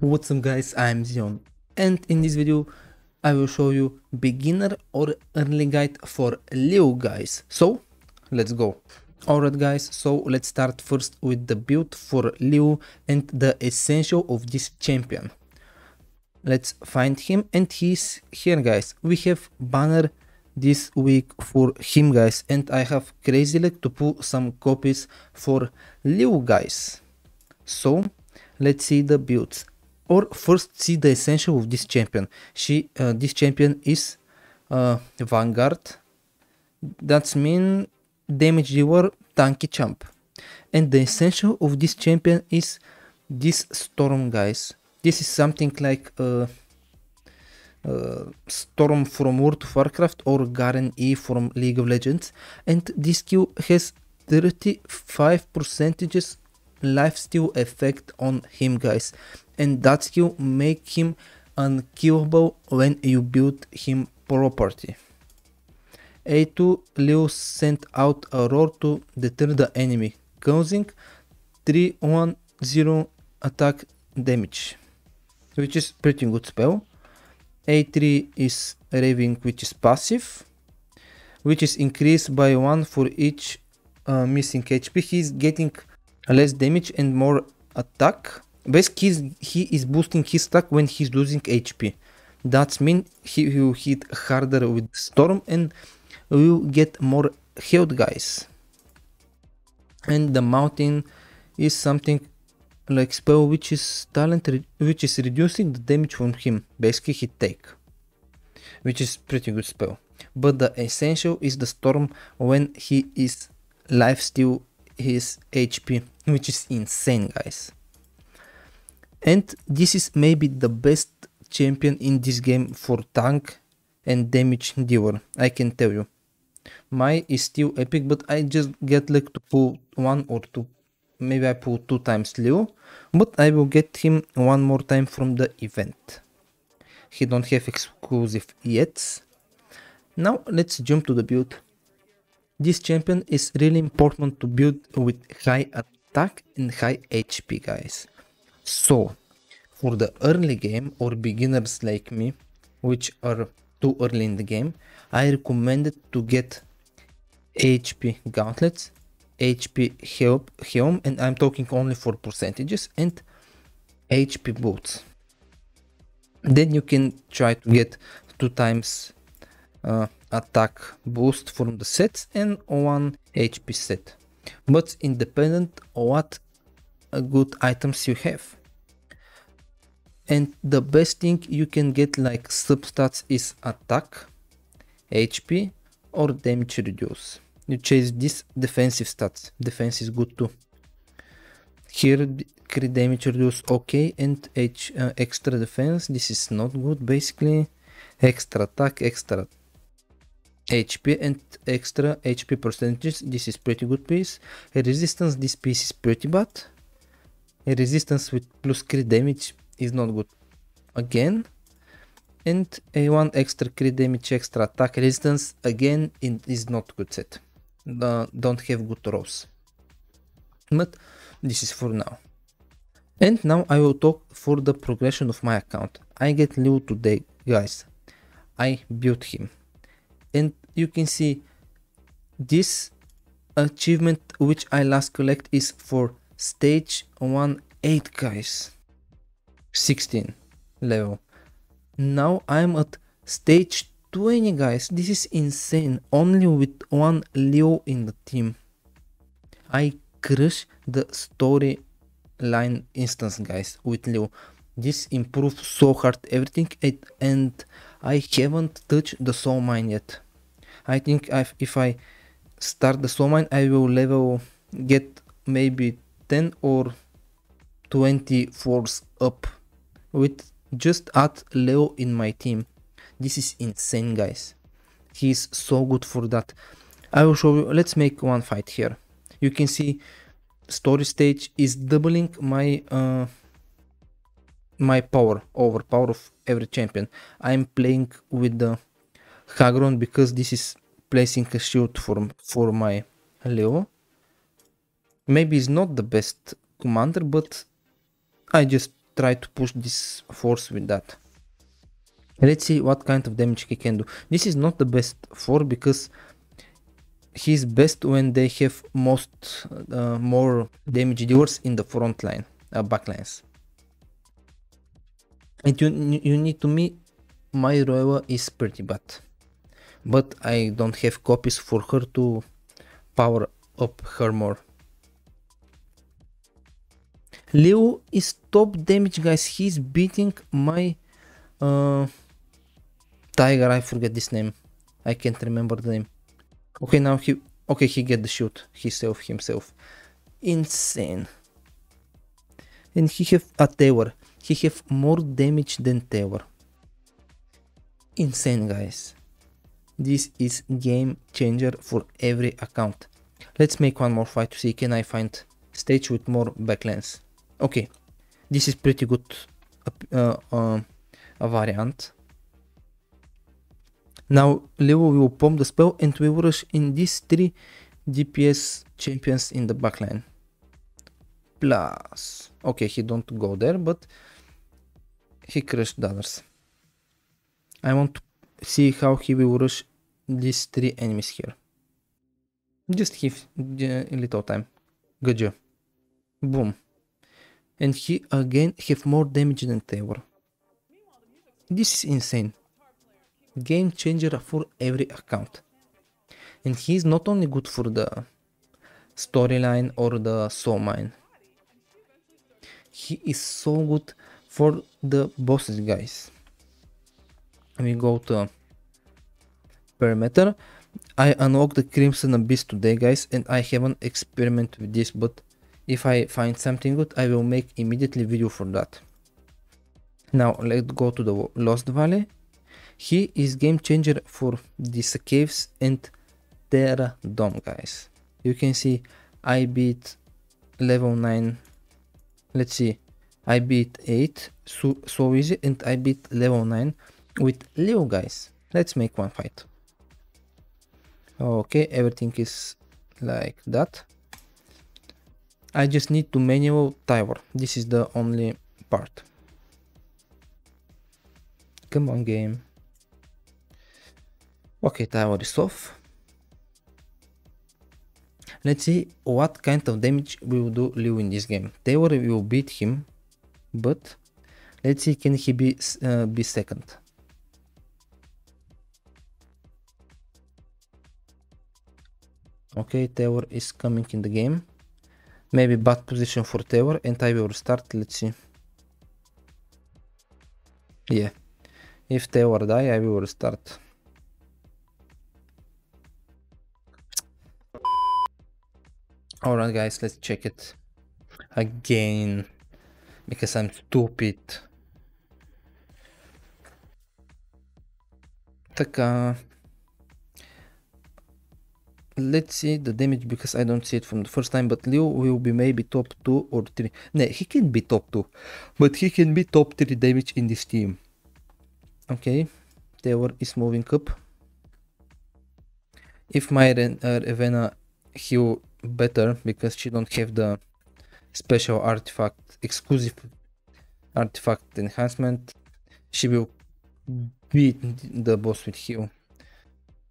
What's up guys, I'm Zaonne and in this video I will show you beginner or early guide for Leo guys. So let's go. Alright guys, so let's start first with the build for Leo and the essential of this champion. Let's find him and he's here guys. We have banner this week for him guys and I have crazy luck to pull some copies for Leo guys. So let's see the builds or first see the essential of this champion. She, uh, this champion is uh, Vanguard. That's mean damage dealer, tanky champ. And the essential of this champion is this storm, guys. This is something like uh, uh, Storm from World of Warcraft or Garen E from League of Legends. And this skill has 35 percentages lifesteal effect on him guys and that skill make him unkillable when you build him properly. A2 Leo sent out a roar to deter the enemy, causing 310 attack damage, which is pretty good spell. A3 is Raving which is passive, which is increased by 1 for each uh, missing HP. He's getting less damage and more attack Basically, he is boosting his attack when he's losing HP. That means he will hit harder with Storm and will get more health guys. And the Mountain is something like spell which is talent which is reducing the damage from him. Basically he take. Which is pretty good spell. But the essential is the Storm when he is life steal his HP. Which is insane guys and this is maybe the best champion in this game for tank and damage dealer, I can tell you. My is still epic, but I just get like to pull one or two. Maybe I pull two times Leo, but I will get him one more time from the event. He don't have exclusive yet. Now let's jump to the build. This champion is really important to build with high attack and high HP guys. So, for the early game or beginners like me, which are too early in the game, I recommended to get HP gauntlets, HP help, helm, and I'm talking only for percentages, and HP boots. Then you can try to get two times uh, attack boost from the sets and one HP set. But independent what good items you have. And the best thing you can get like substats is attack hp or damage reduce. You chase this defensive stats. Defense is good too. Here crit damage reduce okay and h uh, extra defense. This is not good basically. Extra attack extra HP and extra HP percentages. This is pretty good piece. A resistance, this piece is pretty bad. A resistance with plus crit damage is not good again. And a one extra crit damage extra attack resistance again it is not good set. Uh, don't have good rolls. But this is for now. And now i will talk for the progression of my account. I get Leo today guys. I built him. And you can see this achievement which i last collect is for stage 1 8 guys 16 level. Now I'm at stage 20 guys, this is insane, only with one Leo in the team. I crush the storyline instance guys with Leo. This improves so hard everything and I haven't touched the soul mine yet. I think I've, if I start the soul mine I will level get maybe 10 or 20 force up with just add Leo in my team. This is insane guys. He is so good for that. I will show you, let's make one fight here. You can see story stage is doubling my uh, my power over power of every champion. I'm playing with the Hagron because this is placing a shield for, for my Leo. Maybe it's not the best commander, but I just try to push this force with that. Let's see what kind of damage he can do. This is not the best for because he's best when they have most uh, more damage dealers in the front line, uh, back lines. And you, you need to me, my Roeva is pretty bad. But I don't have copies for her to power up her more. Leo is top damage guys, he's beating my uh, tiger, I forget this name. I can't remember the name. Okay, now he... Okay, he get the shoot. He self himself. Insane. And he have a tower. He have more damage than tower. Insane, guys. This is game changer for every account. Let's make one more fight to see can I find stage with more backlands. Okay, this is pretty good uh, uh, variant. Now Leo will pump the spell and we will rush in these three DPS champions in the backline. Plus, okay, he don't go there, but he crushed the others. I want to see how he will rush these three enemies here. Just give a little time. Good job. Boom. And he again have more damage than Trevor. This is insane game changer for every account. And he's not only good for the storyline or the soul mine. He is so good for the bosses guys. We go to perimeter. I unlocked the Crimson Abyss today guys and I haven't experimented with this but if I find something good I will make immediately video for that. Now let's go to the Lost Valley he is game changer for these caves and Terra Dome guys. You can see I beat level 9, let's see, I beat 8 so, so easy and I beat level 9 with Leo guys. Let's make one fight. Okay, everything is like that. I just need to manual tower. This is the only part. Come on game. Okay, tower is off. Let's see what kind of damage we will do Leo in this game. Tower will beat him, but let's see can he be, uh, be second. Okay, tower is coming in the game. Maybe bad position for tower and I will restart, let's see. Yeah, if tower die I will restart. Alright guys, let's check it again because I'm stupid. Taka. Let's see the damage because I don't see it from the first time, but Leo will be maybe top 2 or 3. No, he can be top 2, but he can be top 3 damage in this team. Okay, Tower is moving up. If my uh, Revena heal better because she don't have the special artifact exclusive artifact enhancement she will beat the boss with heal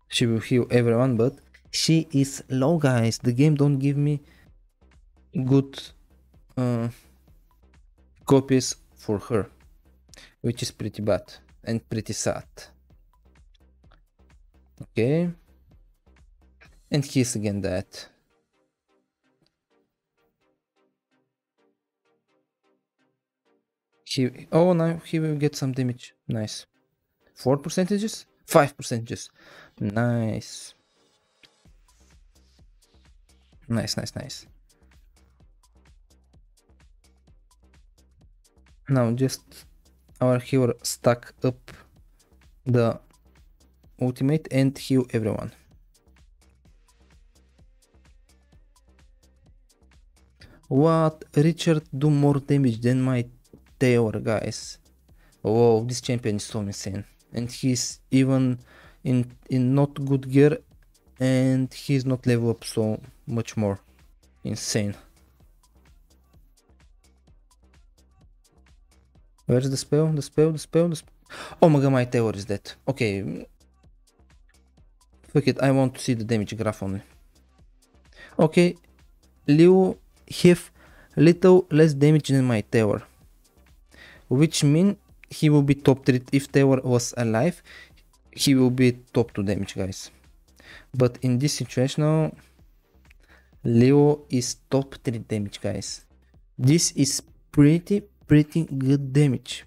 she will heal everyone but she is low guys the game don't give me good uh, copies for her which is pretty bad and pretty sad okay and he's again dead He oh now he will get some damage. Nice. Four percentages? Five percentages. Nice. Nice, nice, nice. Now just our hero stack up the ultimate and heal everyone. What? Richard do more damage than my Taylor, guys. Oh, this champion is so insane. And he's even in, in not good gear and he's not level up so much more. Insane. Where's the spell? The spell, the spell, the spell. Oh my god, my tower is dead. Okay. Fuck it, I want to see the damage graph only. Okay, Leo have little less damage than my tower. Which mean he will be top 3 if tower was alive. He will be top 2 damage guys. But in this situation Leo is top 3 damage guys. This is pretty pretty good damage.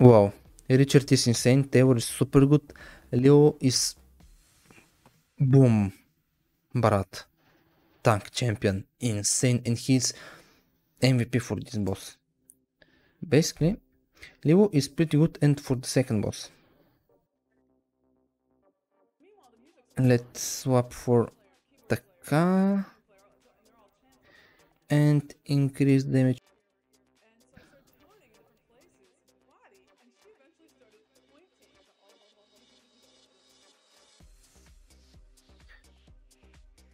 Wow, Richard is insane, Taylor is super good, Leo is boom, Barat, tank champion, insane, and he's MVP for this boss. Basically, Leo is pretty good and for the second boss. Let's swap for Taka and increase damage.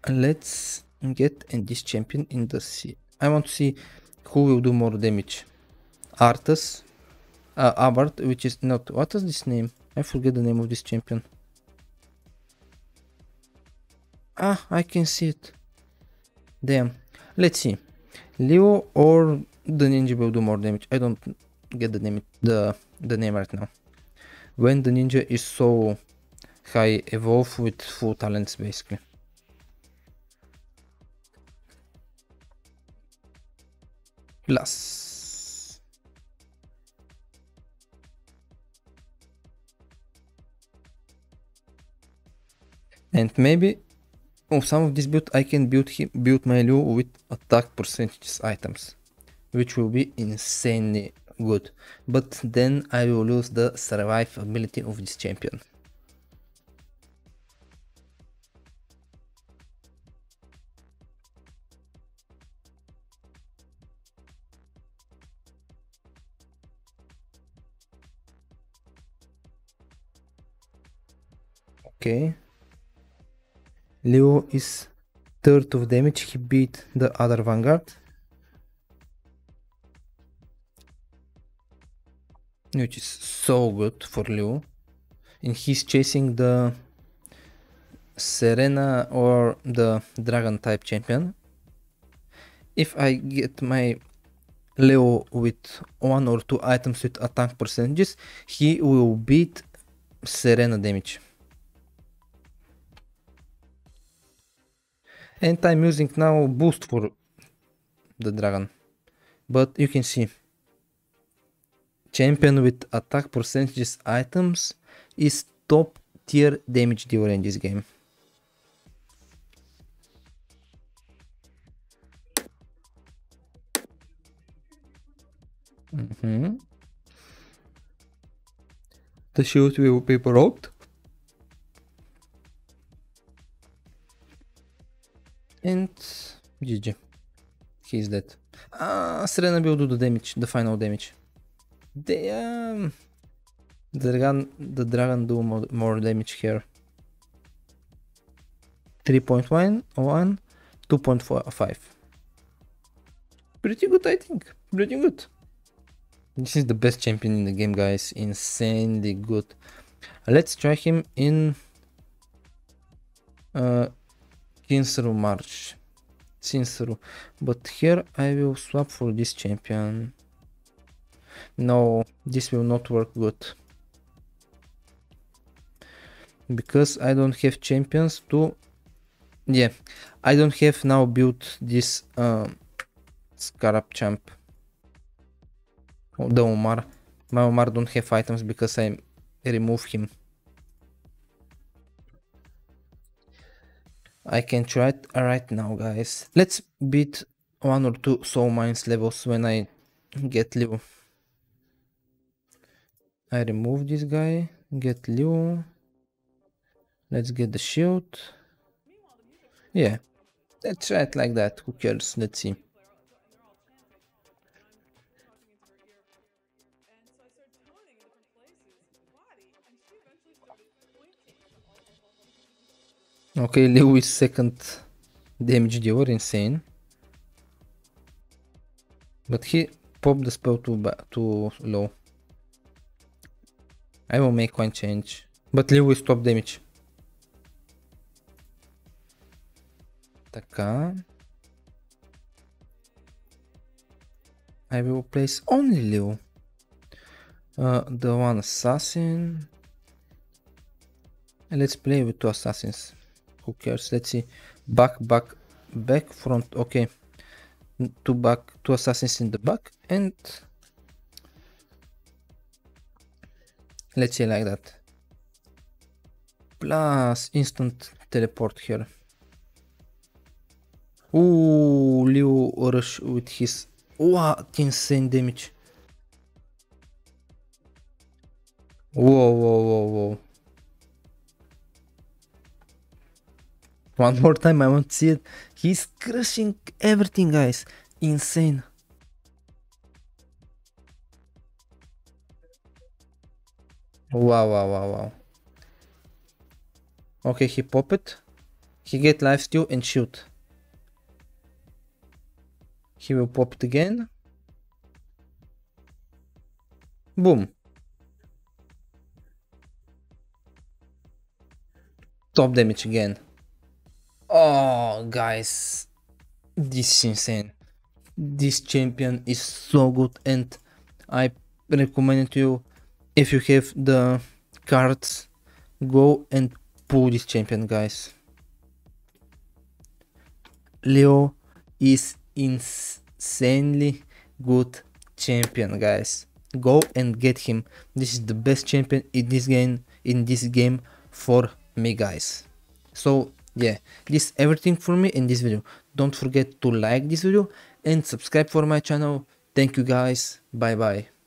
Let's get this champion in the sea. I want to see who will do more damage. Arthas, uh, which is not, what is this name? I forget the name of this champion. Ah, I can see it. Damn. Let's see. Leo or the ninja will do more damage. I don't get the name the the name right now. When the ninja is so high evolve with full talents basically. Plus. And maybe on some of this build I can build him, build my Leo with attack percentages items, which will be insanely good. But then I will lose the survivability of this champion. Okay. Leo is third of damage, he beat the other Vanguard. Which is so good for Leo. And he's chasing the Serena or the Dragon type champion. If I get my Leo with one or two items with attack percentages, he will beat Serena damage. And I'm using now boost for the dragon. But you can see. Champion with attack percentages items is top tier damage dealer in this game. Mm -hmm. the shield will be broke GG. He's dead. Ah, Serena will do the damage, the final damage. Damn. The dragon, the dragon do more, more damage here. 3.1, 1, 2.5. Pretty good, I think. Pretty good. This is the best champion in the game, guys. Insanely good. Let's try him in uh, Kinsuru March. Sinsuru. But here I will swap for this champion. No, this will not work good. Because I don't have champions to... Yeah, I don't have now built this uh, Scarab champ. The Omar. My Omar don't have items because I remove him. I can try it right now guys. Let's beat one or two soul mines levels when I get Leo. I remove this guy, get Leo. Let's get the shield. Yeah, let's try it like that, who cares, let's see. Okay, Lewis second damage dealer, insane. But he popped the spell too, too low. I will make one change. But Lewis top damage. Taka. I will place only Leo. Uh, the one assassin. Let's play with two assassins. Who cares? Let's see. Back, back, back, front. Okay. Two back, two assassins in the back, and let's say like that. Plus instant teleport here. Ooh, Leo rush with his what insane damage. Whoa, whoa, whoa, whoa. One more time, I want to see it. He's crushing everything, guys. Insane. Wow, wow, wow, wow. Okay, he pop it. He get life steal and shoot. He will pop it again. Boom. Top damage again. Oh, guys. This is insane. This champion is so good and I recommend to you if you have the cards go and pull this champion guys. Leo is insanely good champion guys. Go and get him. This is the best champion in this game in this game for me guys. So yeah, this is everything for me in this video. Don't forget to like this video and subscribe for my channel. Thank you guys. Bye bye.